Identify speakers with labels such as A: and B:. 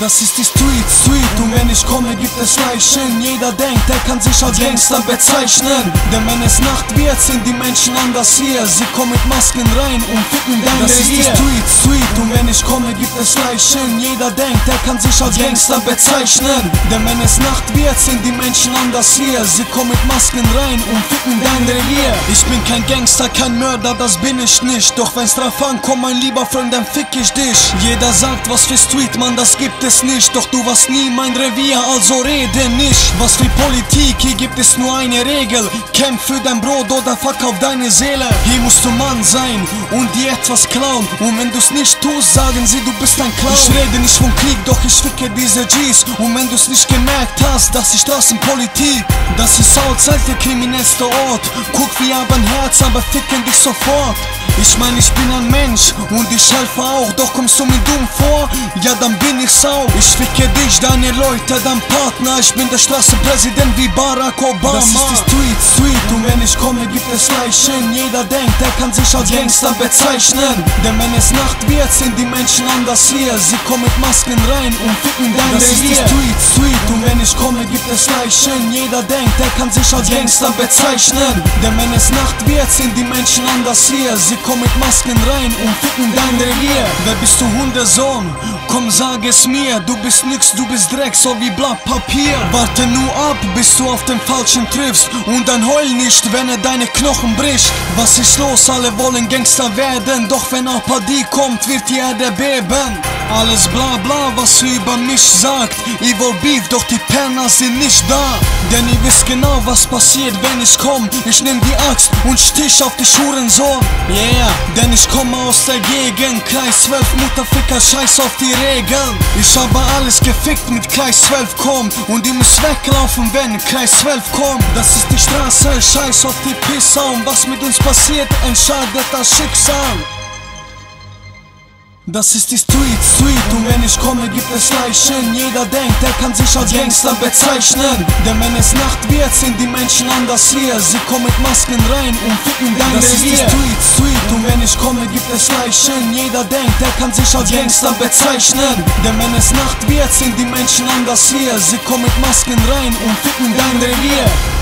A: Das ist die Street, Street. Und wenn ich komme gibt es Leichen Jeder denkt, er kann sich als Gangster bezeichnen. Denn wenn es Nacht wird, sind die Menschen anders hier. Sie kommen mit Masken rein und ficken dein Das ist die Street, Street ich komme gibt es Leichen. Jeder denkt, er kann sich als Gangster bezeichnen. Denn wenn es Nacht wird, sind die Menschen anders hier. Sie kommen mit Masken rein und ficken dein Revier Ich bin kein Gangster, kein Mörder, das bin ich nicht. Doch wenn's drauf ankommt, mein lieber Freund, dann fick ich dich. Jeder sagt, was für Street, man, das gibt es nicht. Doch du warst nie mein Revier, also rede nicht. Was für Politik, hier gibt es nur eine Regel. Kämpf für dein Brot oder verkauf deine Seele. Hier musst du Mann sein und dir etwas klauen. Und wenn du's nicht tust, sagen sie, du bist ein Clown Ich rede nicht von Krieg, doch ich ficke diese G's Und wenn du's nicht gemerkt hast, das ist Straßenpolitik Das ist Outside der kriminellste Ort Guck, wir haben Herz, aber ficken dich sofort ich mein, ich bin ein Mensch und ich helfe auch, doch kommst du mir dumm vor? Ja, dann bin ich sau. Ich ficke dich, deine Leute, dein Partner. Ich bin der Straßenpräsident wie Barack Obama. Jeder denkt, er kann sich als Gangster bezeichnen. Denn wenn es Nacht wird, sind die Menschen anders hier. Sie kommen mit Masken rein und ficken dein Das ist Street, Street und wenn ich komme, gibt es Leichen. Jeder denkt, er kann sich als Gangster bezeichnen. Denn wenn es Nacht wird, sind die Menschen anders hier. Sie komm mit Masken rein und ficken dein Revier Wer bist du Hundesohn? Komm sag es mir, du bist nix, du bist Dreck, so wie Blatt Papier. Warte nur ab, bis du auf den Falschen triffst. Und dann heul nicht, wenn er deine Knochen bricht. Was ist los, alle wollen Gangster werden Doch wenn Paddy kommt, wird die Erde beben alles bla bla, was ihr über mich sagt. Evil Beef, doch die Penner sind nicht da. Denn ihr wisst genau, was passiert, wenn ich komm. Ich nehm die Axt und stich auf die Schurensohn Yeah, denn ich komme aus der Gegend. Kreis 12, Mutterficker, scheiß auf die Regeln. Ich habe alles gefickt mit Kreis 12 kommt Und ihr müsst weglaufen, wenn Kreis 12 kommt. Das ist die Straße, scheiß auf die Pisser Und was mit uns passiert, entscheidet das Schicksal das ist die Street, Street. Und wenn ich komme gibt es Leichen. Jeder denkt, er kann sich als Gangster bezeichnen. Denn wenn es Nacht wird, sind die Menschen anders hier Sie kommen mit Masken rein und ficken dein Das ist die Street, Street. Und wenn ich komme gibt es Leichen. Jeder denkt, er kann sich als Gangster bezeichnen. Denn wenn es Nacht wird, sind die Menschen anders hier Sie kommen mit Masken rein und ficken dein Revier